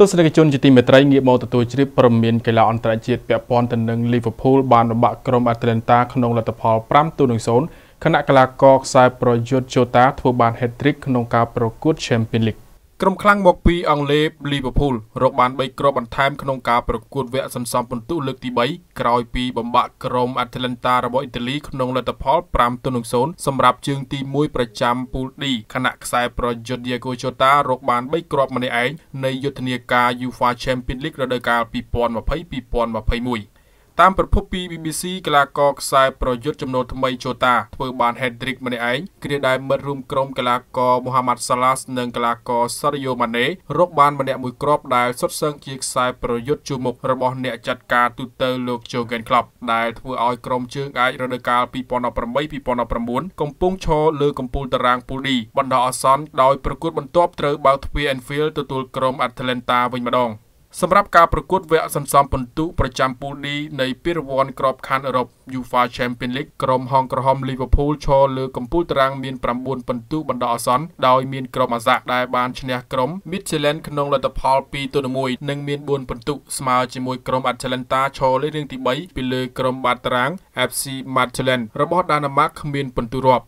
ទស្សនិកជនជាទីមេត្រីងាកមកទទួលជ្រាបព្រមានកីឡាអន្តរជាតិពាក់ព័ន្ធទៅនឹង Liverpool បានបំបាក់ក្រុម Atlanta ក្នុងលទ្ធផល5-0ខណៈកីឡាករខ្សែប្រយុទ្ធ Jota ធ្វើបាន hat-trick ក្នុងការប្រកួត Champions League ក្រុមខ្លាំងមកពីអង់គ្លេស Liverpool រកបាន3គ្រាប់បន្ថែមក្នុងការប្រកួតវគ្គសន្សំពិន្ទុលើកទី3ក្រោយពីបំបាក់ក្រុម Atlanta របស់អ៊ីតាលីក្នុងលទ្ធផល5-0សម្រាប់ជើងទី1ប្រចាំពូល D ខណៈខ្សែប្រយុទ្ធ Diego Jota រកបាន3គ្រាប់ម្នាក់ឯងនៃយុទ្ធនាការ UEFA Champions League រដូវកាល2020-2021 តាមប្រភពពី BBC កីឡាករខ្សែប្រយុទ្ធចំណូលថ្មីជូតាធ្វើបាន hat-trick ម្នាក់ឯងគ្រាដែលមិត្តរួមក្រុមកីឡាករមូហាម៉ាត់សាឡាសនិងកីឡាករសារីយ៉ូម៉ាណេរកបានម្នាក់មួយគ្រាប់ដែលសុទ្ធសឹងជាខ្សែប្រយុទ្ធជួរមុខរបស់អ្នកចាត់ការទូទៅលោក Jurgen Klopp ដែលធ្វើឲ្យក្រុមជើងអាចរដូវកាល2018-2019កំពុងឈរលើកំពូលតារាងពូល D បណ្ដោះអាសន្នដោយប្រកួតបន្ទាប់ត្រូវបើកទ្វារ Anfield ទទួលក្រុម Atlanta វិញម្ដង សម្រាប់ការប្រកួតវគ្គសន្សំពិន្ទុប្រចាំពូល D នៃពានរង្វាន់ក្របខ័ណ្ឌអឺរ៉ុប UEFA Champions League ក្រុមហងក្រហម Liverpool ឈរលើកំពូលតារាងមាន9ពិន្ទុបណ្ដោះអាសន្នដោយមានក្រុមអាសាដែលបានឈ្នះក្រុម Midtjylland ក្នុងលទ្ធផល2-1និងមាន4ពិន្ទុស្មើជាមួយក្រុម Atalanta ឈរលើរៀងទី3ពីលើក្រុមបាតតារាង FC Midtjylland របស់ដាណាម៉ាកគ្មានពិន្ទុរាប់